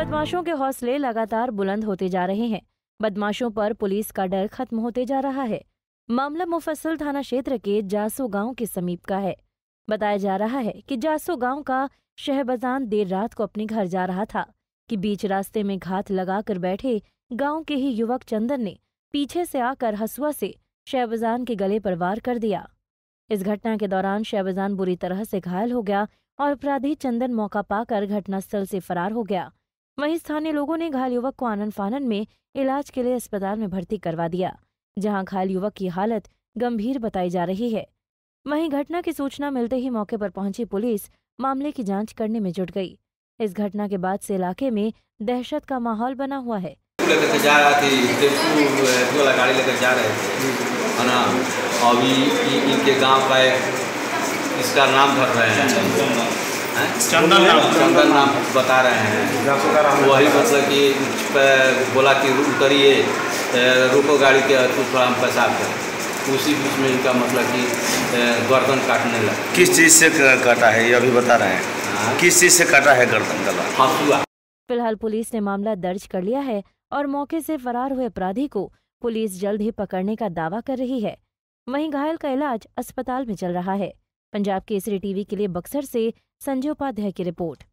बदमाशों के हौसले लगातार बुलंद होते जा रहे हैं। बदमाशों पर पुलिस का डर खत्म होते जा रहा है। मामला मुफस्सल थाना क्षेत्र के जासो गाँव के समीप का है। बताया जा रहा है कि जासो गाँव का शहबजान देर रात को अपने घर जा रहा था, कि बीच रास्ते में घात लगाकर बैठे गाँव के ही युवक चंदन ने पीछे से आकर हसुआ से शहबजान के गले पर वार कर दिया। इस घटना के दौरान शहबजान बुरी तरह से घायल हो गया और अपराधी चंदन मौका पाकर घटनास्थल से फरार हो गया। वहीं स्थानीय लोगों ने घायल युवक को आनंद फानन में इलाज के लिए अस्पताल में भर्ती करवा दिया, जहाँ घायल युवक की हालत गंभीर बताई जा रही है। वहीं घटना की सूचना मिलते ही मौके पर पहुँची पुलिस, मामले की जाँच करने में जुट गई। इस घटना के बाद से इलाके में दहशत का माहौल बना हुआ है। इसका नाम धर रहे हैं? चंदन नाम। चंदन नाम बता रहे हैं। वही मतलब कि बोला कि उतरिए रुको गाड़ी के तो थोड़ा हम पेशाब करें उसी बीच में इनका मतलब कि गर्दन काटने लगा। किस चीज़ से काटा है ये अभी बता रहे हैं। हाँ, किस चीज़ से काटा है गर्दन गला हंसुआ। फ़िलहाल पुलिस ने मामला दर्ज कर लिया है और मौके से फरार हुए अपराधी को पुलिस जल्द ही पकड़ने का दावा कर रही है। वहीं घायल का इलाज अस्पताल में चल रहा है। पंजाब केसरी टीवी के लिए बक्सर से संजय उपाध्याय की रिपोर्ट।